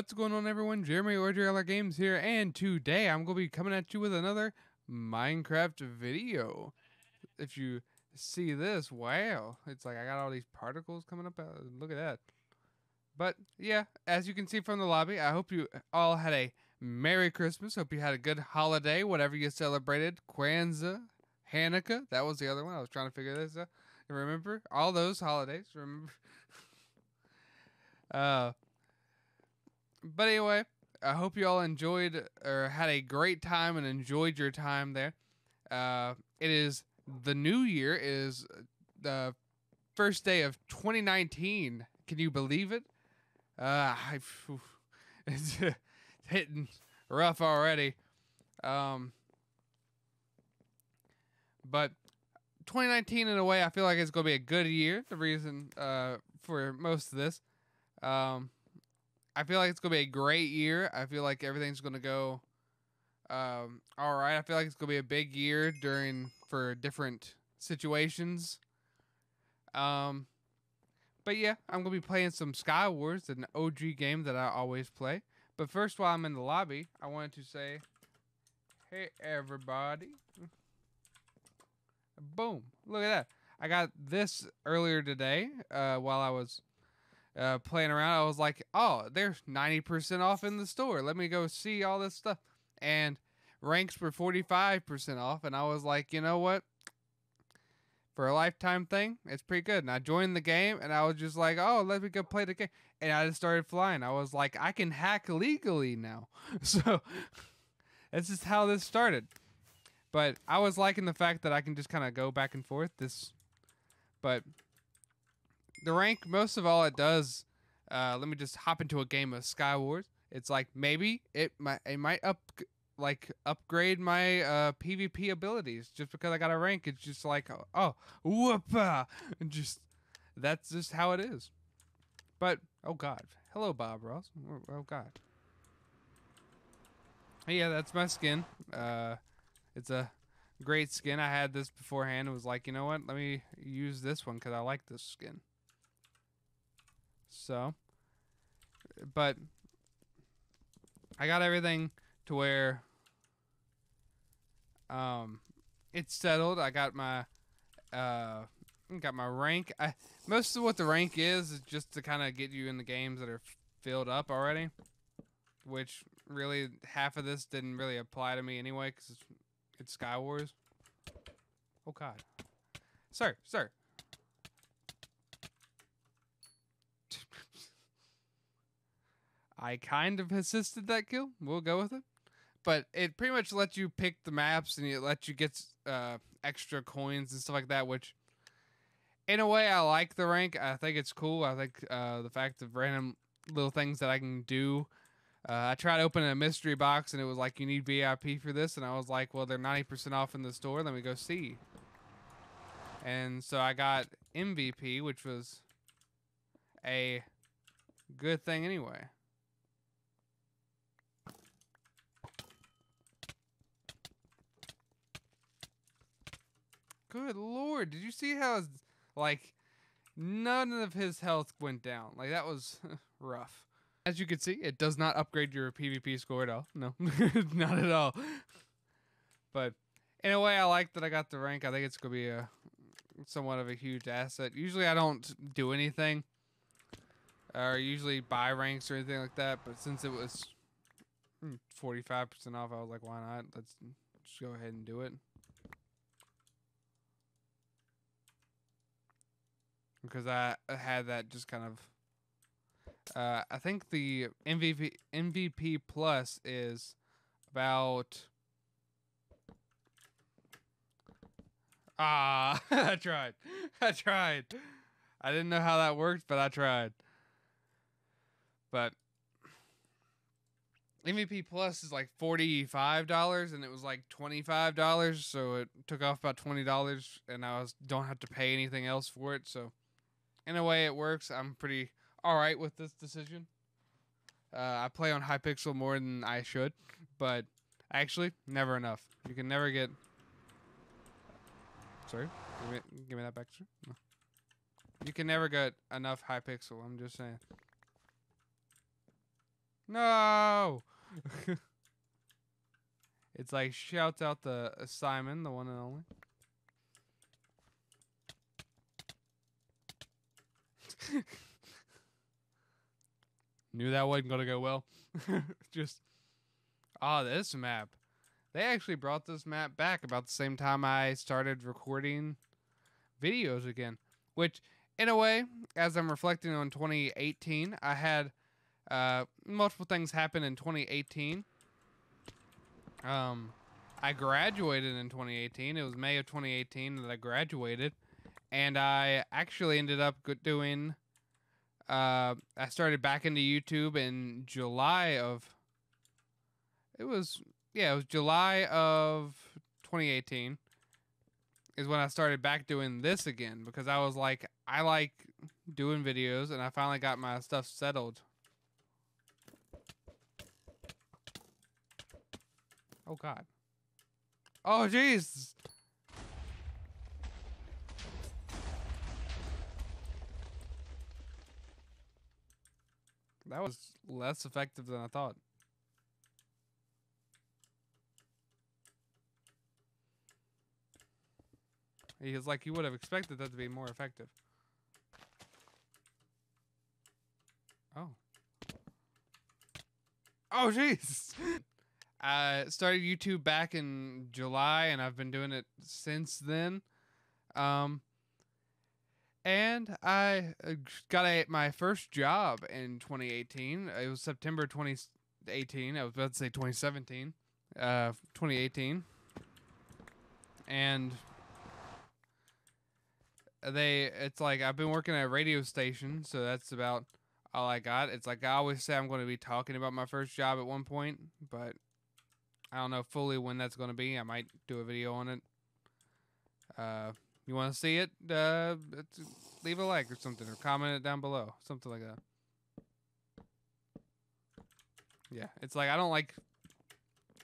What's going on, everyone? Jeremy or JLR Games here, and today I'm going to be coming at you with another Minecraft video. If you see this, wow, it's like I got all these particles coming up. Uh, look at that. But yeah, as you can see from the lobby, I hope you all had a Merry Christmas. Hope you had a good holiday, whatever you celebrated. Kwanzaa, Hanukkah, that was the other one. I was trying to figure this out. Remember all those holidays? Remember? uh, but anyway, I hope you all enjoyed or had a great time and enjoyed your time there. Uh, it is the new year. It is the first day of 2019. Can you believe it? Uh, I, it's hitting rough already. Um, but 2019, in a way, I feel like it's going to be a good year. The reason uh, for most of this. Um, I feel like it's gonna be a great year. I feel like everything's gonna go um, all right. I feel like it's gonna be a big year during for different situations. Um, but yeah, I'm gonna be playing some Sky Wars, an OG game that I always play. But first, while I'm in the lobby, I wanted to say, hey everybody. Boom! Look at that. I got this earlier today uh, while I was uh, playing around, I was like, oh, they're 90% off in the store. Let me go see all this stuff. And ranks were 45% off. And I was like, you know what? For a lifetime thing, it's pretty good. And I joined the game and I was just like, oh, let me go play the game. And I just started flying. I was like, I can hack legally now. So that's just how this started. But I was liking the fact that I can just kind of go back and forth. This, but the rank, most of all, it does. Uh, let me just hop into a game of Sky Wars. It's like maybe it might it might up like upgrade my uh, PvP abilities just because I got a rank. It's just like oh whoopa, and just that's just how it is. But oh god, hello Bob Ross. Oh, oh god. Yeah, that's my skin. Uh, it's a great skin. I had this beforehand. It was like, you know what? Let me use this one because I like this skin. So, but I got everything to where um it's settled. I got my uh got my rank. I most of what the rank is is just to kind of get you in the games that are filled up already, which really half of this didn't really apply to me anyway cuz it's, it's Sky Wars. Oh god. Sir, sir, I kind of assisted that kill. We'll go with it. But it pretty much lets you pick the maps and it lets you get uh, extra coins and stuff like that, which in a way I like the rank. I think it's cool. I think uh, the fact of random little things that I can do. Uh, I tried opening a mystery box and it was like, you need VIP for this. And I was like, well, they're 90% off in the store. Let me go see. And so I got MVP, which was a good thing anyway. Good lord, did you see how like none of his health went down? Like that was rough. As you can see, it does not upgrade your PvP score at all. No, not at all. But in a way, I like that I got the rank. I think it's gonna be a somewhat of a huge asset. Usually, I don't do anything or usually buy ranks or anything like that. But since it was hmm, 45% off, I was like, why not? Let's just go ahead and do it. Because I had that just kind of. Uh, I think the MVP MVP plus is about. Ah, I tried. I tried. I didn't know how that worked, but I tried. But MVP Plus is like forty five dollars, and it was like twenty five dollars, so it took off about twenty dollars, and I was don't have to pay anything else for it. So in a way, it works. I'm pretty all right with this decision. Uh, I play on Hypixel more than I should, but actually, never enough. You can never get. Sorry, give me, give me that back, sir. No. You can never get enough Hypixel. I'm just saying. No. it's like shouts out the uh, Simon, the one and only. Knew that wasn't gonna go well. Just ah, this map. They actually brought this map back about the same time I started recording videos again. Which, in a way, as I'm reflecting on 2018, I had uh, multiple things happen in 2018. Um, I graduated in 2018. It was May of 2018 that I graduated, and I actually ended up doing. Uh, I started back into YouTube in July of. It was yeah, it was July of 2018 is when I started back doing this again because I was like, I like doing videos, and I finally got my stuff settled. Oh God. Oh jeez. That was less effective than I thought. He's like, you would have expected that to be more effective. Oh. Oh, jeez. I started YouTube back in July, and I've been doing it since then. Um, and I uh, got a, my first job in 2018. It was September 2018. I was about to say 2017. Uh, 2018. And they, it's like I've been working at a radio station, so that's about all I got. It's like I always say I'm going to be talking about my first job at one point, but I don't know fully when that's going to be. I might do a video on it. Uh, you want to see it? Uh, leave a like or something, or comment it down below, something like that. Yeah, it's like I don't like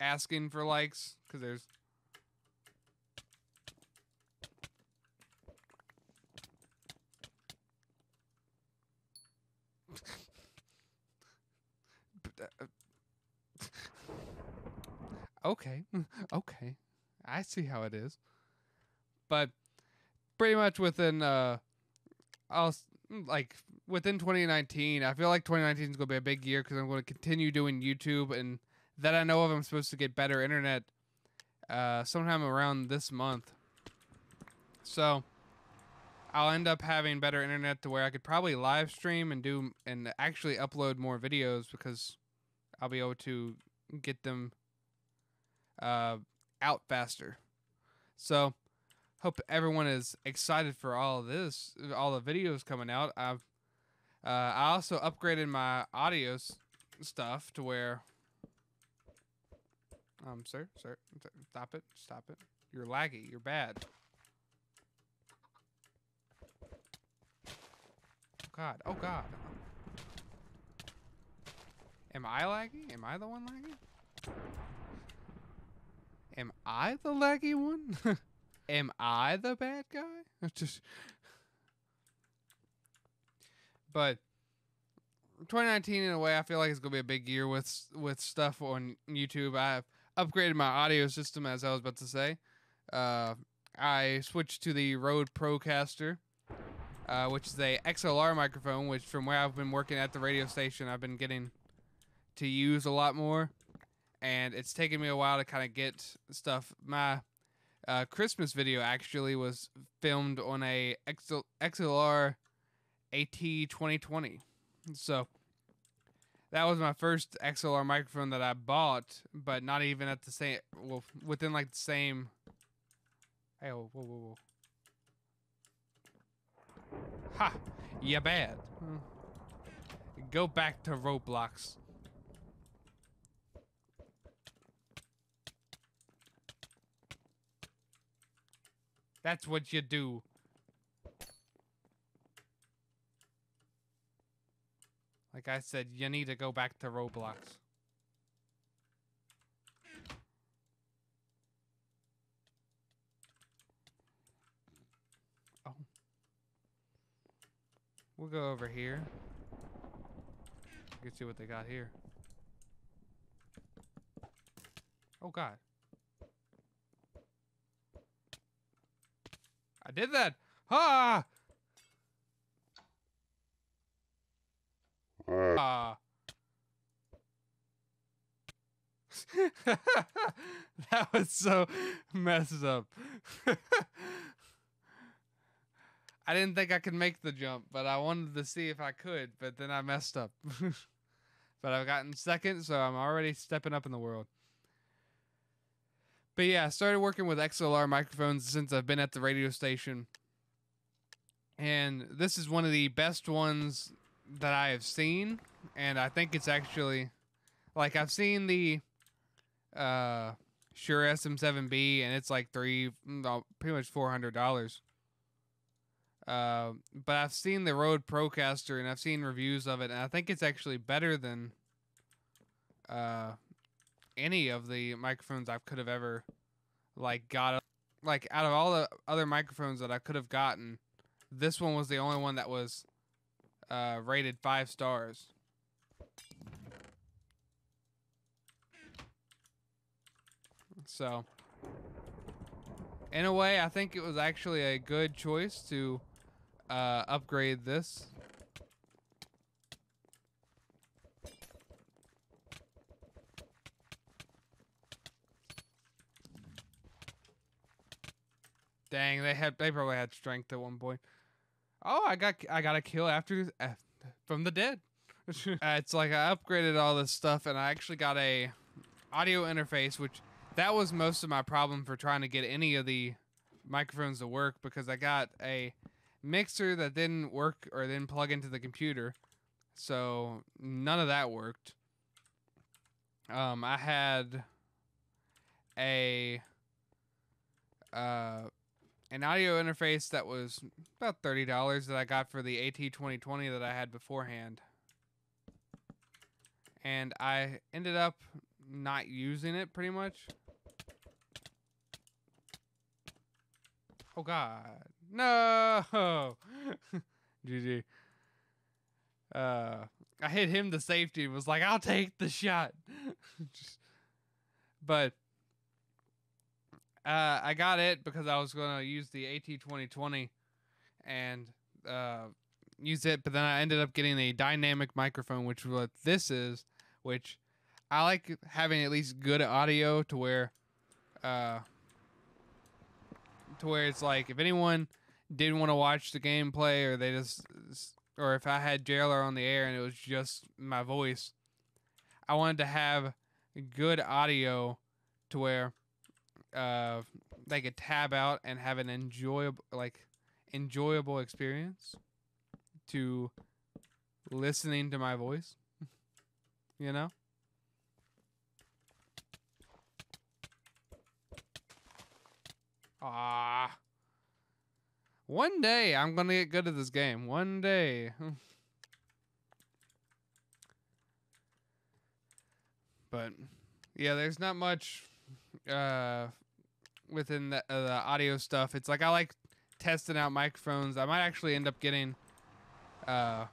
asking for likes because there's okay, okay, I see how it is. But pretty much within, uh, I'll like within 2019. I feel like 2019 is gonna be a big year because I'm going to continue doing YouTube, and that I know of, I'm supposed to get better internet, uh, sometime around this month. So. I'll end up having better internet to where I could probably live stream and do and actually upload more videos because I'll be able to get them uh, out faster. So, hope everyone is excited for all of this, all the videos coming out. I've uh, I also upgraded my audio stuff to where um sir, sir, stop it, stop it. You're laggy. You're bad. Oh God. Oh God. Am I laggy? Am I the one laggy? Am I the laggy one? Am I the bad guy? Just But 2019 in a way I feel like it's going to be a big year with with stuff on YouTube. I've upgraded my audio system as I was about to say. Uh, I switched to the Rode Procaster, uh, which is a XLR microphone, which from where I've been working at the radio station, I've been getting to use a lot more and it's taken me a while to kind of get stuff. My uh, Christmas video actually was filmed on a XLR AT 2020, so that was my first XLR microphone that I bought, but not even at the same. Well, within like the same. Hey, whoa, whoa, whoa. Ha! Yeah, bad. Go back to Roblox. That's what you do. Like I said, you need to go back to Roblox. Oh. We'll go over here. Let's see what they got here. Oh god. I did that. Ah. Ah. that was so messed up. I didn't think I could make the jump, but I wanted to see if I could, but then I messed up. but I've gotten second, so I'm already stepping up in the world. But yeah, I started working with XLR microphones since I've been at the radio station. And this is one of the best ones that I have seen. And I think it's actually like I've seen the uh Shure SM7B and it's like three mm, pretty much four hundred dollars. Uh, but I've seen the Rode Procaster and I've seen reviews of it, and I think it's actually better than uh, any of the microphones I could have ever like got. Like out of all the other microphones that I could have gotten, this one was the only one that was uh, rated five stars. So, in a way, I think it was actually a good choice to uh, upgrade this. Dang, they had they probably had strength at one point. Oh, I got I got a kill after uh, from the dead. uh, it's like I upgraded all this stuff and I actually got a audio interface, which that was most of my problem for trying to get any of the microphones to work because I got a mixer that didn't work or didn't plug into the computer. So none of that worked. Um, I had a uh, an audio interface that was about thirty dollars that I got for the AT twenty twenty that I had beforehand, and I ended up not using it pretty much. Oh God. No. GG. Uh, I hit him the safety and was like, I'll take the shot. Just, but uh, I got it because I was going to use the AT 2020 and uh, use it, but then I ended up getting a dynamic microphone, which is what this is, which I like having at least good audio to where. Uh, to where it's like if anyone didn't want to watch the gameplay or they just or if I had Jailer on the air and it was just my voice, I wanted to have good audio to where uh, they could tab out and have an enjoyable like enjoyable experience to listening to my voice. you know? Ah. One day I'm gonna get good at this game. One day. but yeah, there's not much uh, within the, uh, the audio stuff. It's like I like testing out microphones. I might actually end up getting uh,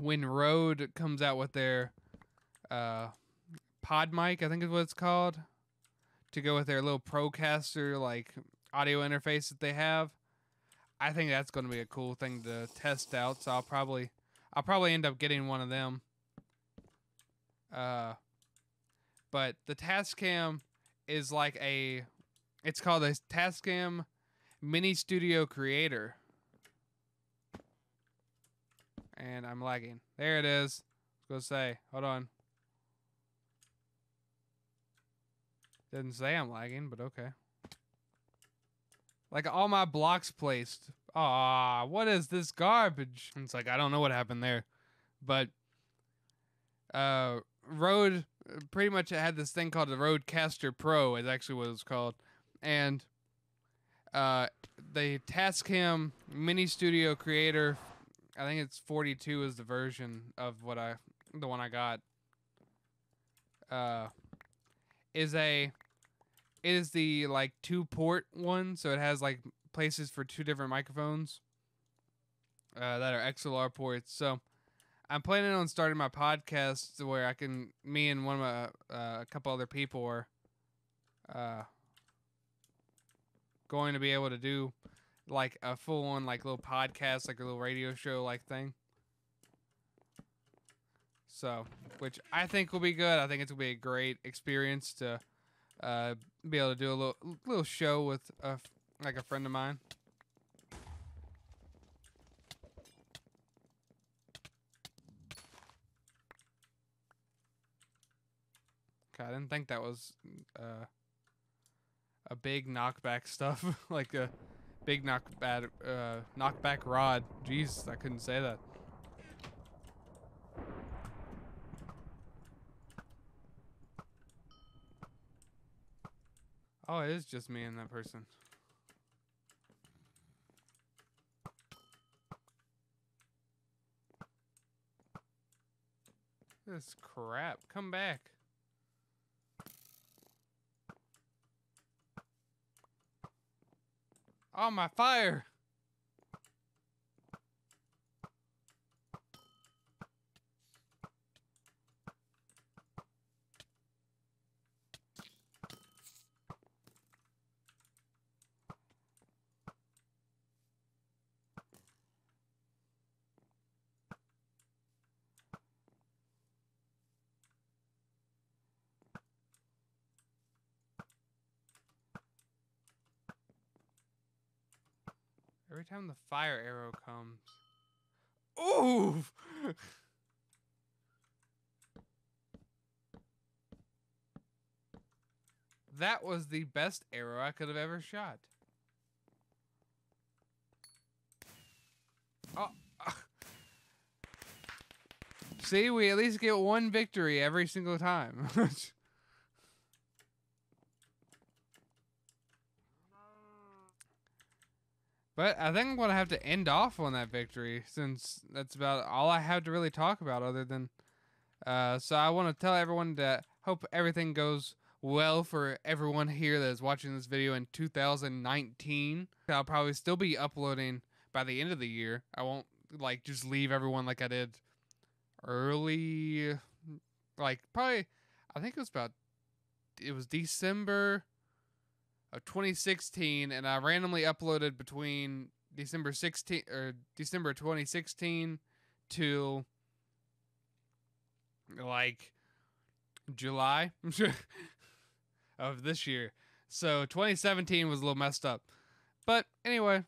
when Rode comes out with their uh, PodMic, I think is what it's called to go with their little Procaster like audio interface that they have. I think that's going to be a cool thing to test out. So I'll probably I'll probably end up getting one of them. Uh, but the Tascam is like a it's called a Tascam Mini Studio Creator. And I'm lagging. There it is. Let's go say. Hold on. Didn't say I'm lagging, but okay. Like all my blocks placed. Ah, what is this garbage? And it's like I don't know what happened there, but uh, Rode pretty much had this thing called the Rodecaster Pro. Is actually what it's called, and uh, the Tascam Mini Studio Creator. I think it's 42 is the version of what I the one I got. Uh, is a it is the like two port one, so it has like places for two different microphones uh, that are XLR ports. So I'm planning on starting my podcast where I can, me and one of my, uh, a couple other people are uh, going to be able to do like a full on like little podcast, like a little radio show like thing. So, which I think will be good. I think it's gonna be a great experience to uh, be able to do a little little show with a like a friend of mine. Okay, I didn't think that was uh, a big knockback stuff, like a big knockback uh, knockback rod. Jeez, I couldn't say that. Oh, it is just me and that person. This crap. Come back. Oh, my fire. Every time the fire arrow comes. Ooh! that was the best arrow I could have ever shot. Oh. See, we at least get one victory every single time. But I think I'm going to have to end off on that victory since that's about all I have to really talk about other than. Uh, so I want to tell everyone that hope everything goes well for everyone here that is watching this video in 2019. I'll probably still be uploading by the end of the year. I won't like just leave everyone like I did early, like probably, I think it was about, it was December of 2016, and I randomly uploaded between December 16 or December 2016 to like July of this year. So 2017 was a little messed up. But anyway,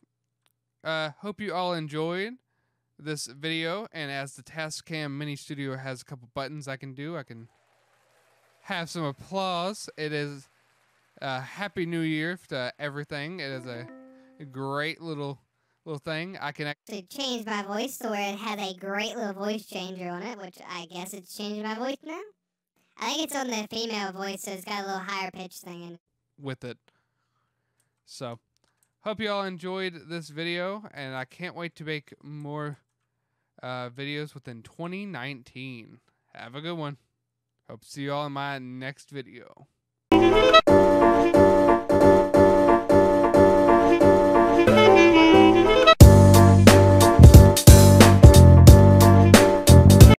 uh hope you all enjoyed this video and as the Tascam Mini Studio has a couple buttons I can do, I can have some applause. It is uh, Happy New Year to everything. It is a great little little thing. I can actually change my voice to where it has a great little voice changer on it, which I guess it's changing my voice now. I think it's on the female voice, so it's got a little higher pitch thing in it. With it. So, hope you all enjoyed this video, and I can't wait to make more uh, videos within 2019. Have a good one. Hope to see you all in my next video.